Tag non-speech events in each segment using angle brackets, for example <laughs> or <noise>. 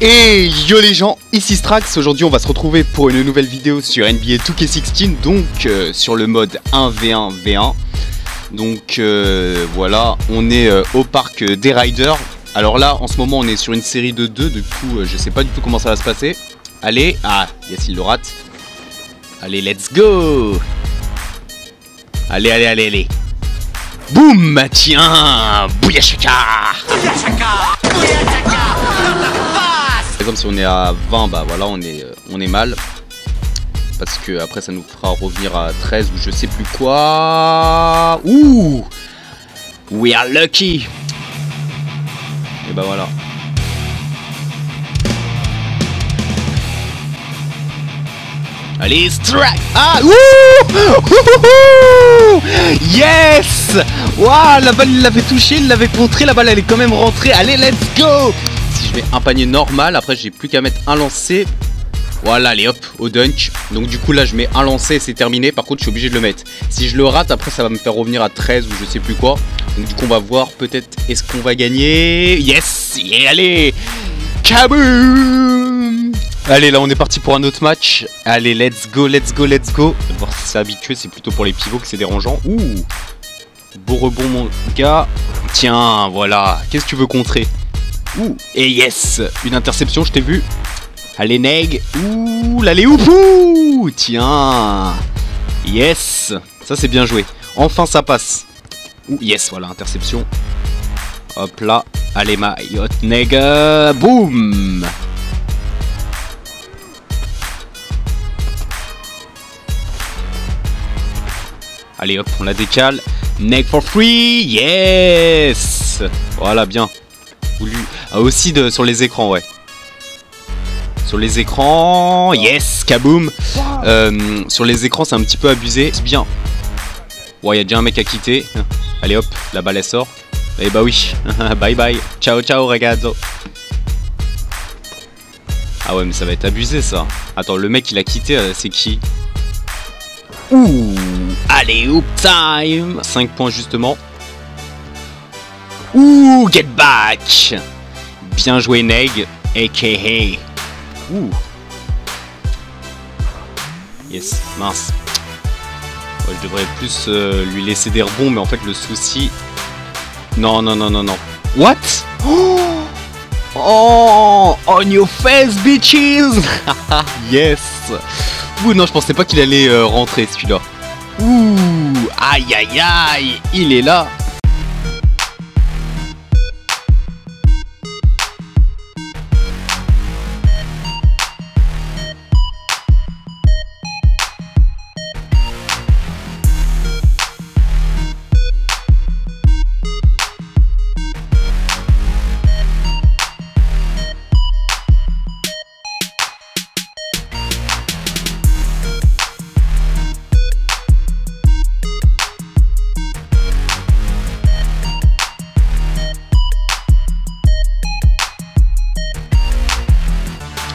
Et yo les gens, ici Strax, aujourd'hui on va se retrouver pour une nouvelle vidéo sur NBA 2K16, donc euh, sur le mode 1v1v1. Donc euh, voilà, on est euh, au parc des Riders. Alors là, en ce moment on est sur une série de 2, du coup je sais pas du tout comment ça va se passer. Allez, ah, yes il le rate. Allez, let's go. Allez, allez, allez, allez. Boum Tiens Bouyachaka par exemple si on est à 20 bah voilà on est, euh, on est mal parce que après ça nous fera revenir à 13 ou je sais plus quoi. Ouh We are lucky. Et bah voilà. Allez strike. Ah Ouh <laughs> Yes Waouh La balle il l'avait touché, il l'avait contré, la balle elle est quand même rentrée. Allez let's go si je mets un panier normal, après j'ai plus qu'à mettre un lancer. Voilà, allez hop, au dunk. Donc du coup là je mets un lancer et c'est terminé. Par contre je suis obligé de le mettre. Si je le rate, après ça va me faire revenir à 13 ou je sais plus quoi. Donc du coup on va voir peut-être est-ce qu'on va gagner? Yes Et allez Kaboom Allez là on est parti pour un autre match. Allez let's go, let's go, let's go. Voir si c'est habitué, c'est plutôt pour les pivots que c'est dérangeant. Ouh Beau rebond mon gars. Tiens, voilà. Qu'est-ce que tu veux contrer? Ouh, et yes Une interception, je t'ai vu. Allez, Neg. Ouh, l'allez ouh Tiens Yes Ça, c'est bien joué. Enfin, ça passe. Ouh, yes, voilà, interception. Hop là. Allez, ma yacht Neg. Boum Allez, hop, on la décale. Neg for free Yes Voilà, bien voulu. Ah, aussi de, sur les écrans, ouais. Sur les écrans, yes, kaboom. Euh, sur les écrans, c'est un petit peu abusé. C'est bien. Ouais, il y a déjà un mec à quitter. Allez hop, la balle elle sort. Et bah oui, <laughs> bye bye. Ciao, ciao, ragazzo. Ah ouais, mais ça va être abusé ça. Attends, le mec il a quitté, euh, c'est qui? Ouh, allez, hoop time 5 points justement. Ouh, get back Bien joué Neg, a.k.a. Ouh. Yes, mince. Je devrais plus euh, lui laisser des rebonds, mais en fait le souci... Non, non, non, non, non. What? Oh, oh On your face, bitches <laughs> Yes Ouh, non, je pensais pas qu'il allait euh, rentrer, celui-là. Ouh Aïe, aïe, aïe Il est là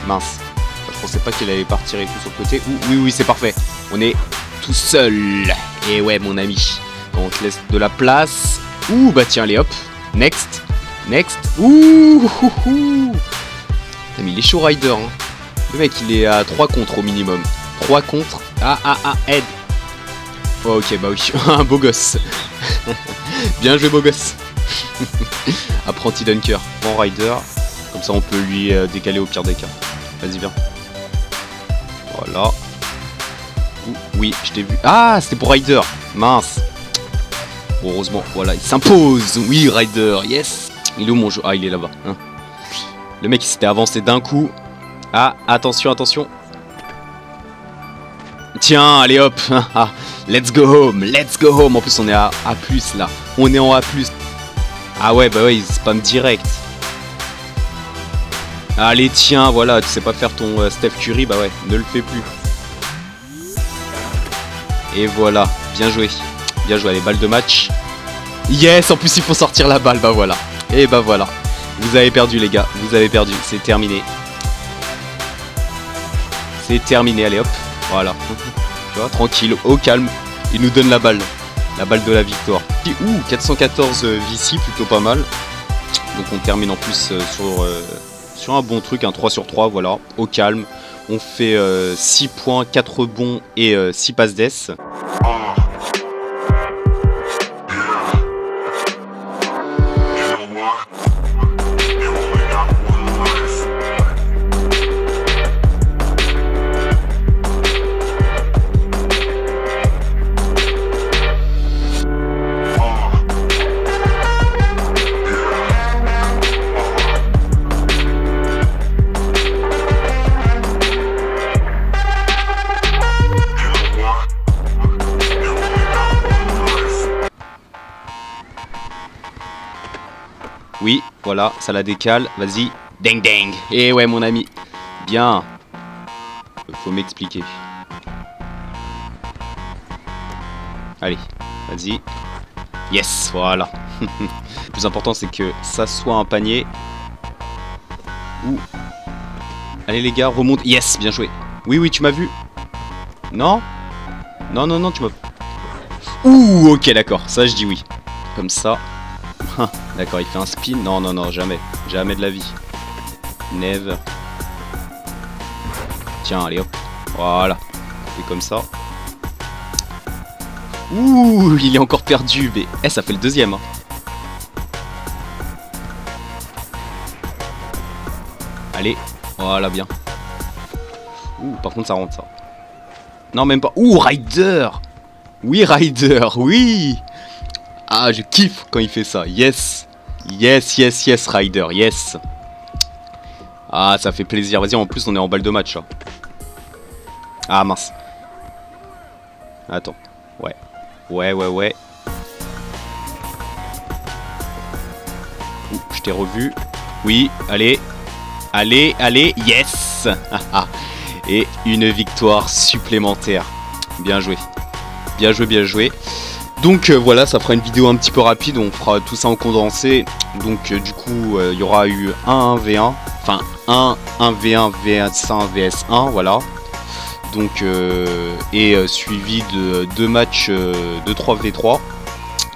Mince. Je pensais pas qu'il allait partir et tout sur le côté. oui, oui, c'est parfait. On est tout seul. Et ouais, mon ami. on te laisse de la place. Ouh, bah tiens, allez hop. Next. Next. Ouh, ouh, Mais il est chaud rider. Hein. Le mec, il est à 3 contre au minimum. 3 contre. Ah, ah, ah, aide. Oh, ok, bah oui. <laughs> Un beau gosse. <laughs> Bien joué, beau gosse. <laughs> Apprenti dunker. Bon rider. Comme ça, on peut lui euh, décaler au pire des cas. Vas-y, viens. Voilà. oui, je t'ai vu. Ah, c'était pour Ryder. Mince. heureusement, voilà, il s'impose. Oui, Ryder, yes. Il est où mon jeu? Ah, il est là-bas. Hein. Le mec, il s'était avancé d'un coup. Ah, attention, attention. Tiens, allez hop. Ah, let's go home, let's go home. En plus, on est à A+, là. On est en A+. Ah ouais, bah ouais, il spam direct. Allez, tiens, voilà, tu sais pas faire ton euh, Steph Curry, bah ouais, ne le fais plus. Et voilà, bien joué. Bien joué, les balles de match. Yes, en plus il faut sortir la balle, bah voilà. Et bah voilà. Vous avez perdu les gars, vous avez perdu, c'est terminé. C'est terminé, allez hop, voilà. tu vois, tranquille, au calme, il nous donne la balle. La balle de la victoire. Ouh, 414 VC, plutôt pas mal. Donc on termine en plus euh, sur, euh, sur un bon truc, un 3 sur 3, voilà, au calme. On fait 6 euh, points, 4 bons et 6 passes d'ess. Oui, voilà, ça la décale. Vas-y. Ding ding. Eh ouais, mon ami. Bien. Faut m'expliquer. Allez, vas-y. Yes, voilà. <laughs> Le plus important, c'est que ça soit un panier. Ouh. Allez, les gars, remonte. Yes, bien joué. Oui, oui, tu m'as vu. Non? Non, non, non, tu m'as... Ouh, ok, d'accord. Ça, je dis oui. Comme ça, D'accord, il fait un spin. Non, non, non, jamais. Jamais de la vie. Never. Tiens, allez hop. Voilà. Et comme ça. Ouh, il est encore perdu. Mais eh, ça fait le deuxième. Hein. Allez. Voilà, bien. Ouh, par contre, ça rentre, ça. Non, même pas. Ouh, Rider Oui, Rider, oui ah, je kiffe quand il fait ça. Yes. Yes, yes, yes, Ryder. Yes. Ah, ça fait plaisir. Vas-y, en plus, on est en balle de match. Ah, mince. Attends. Ouais. Ouais, ouais, ouais. Ouh, je t'ai revu. Oui, allez. Allez, allez. Yes. <laughs> Et une victoire supplémentaire. Bien joué. Bien joué, bien joué. Donc euh, voilà, ça fera une vidéo un petit peu rapide, on fera tout ça en condensé. Donc euh, du coup, euh, il y aura eu 1 1v1, enfin 1 1v1 vs1 vs1, voilà. Donc et suivi de deux matchs de 3v3.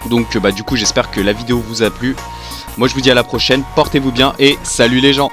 Donc bah du coup, j'espère que la vidéo vous a plu. Moi je vous dis à la prochaine, portez-vous bien et salut les gens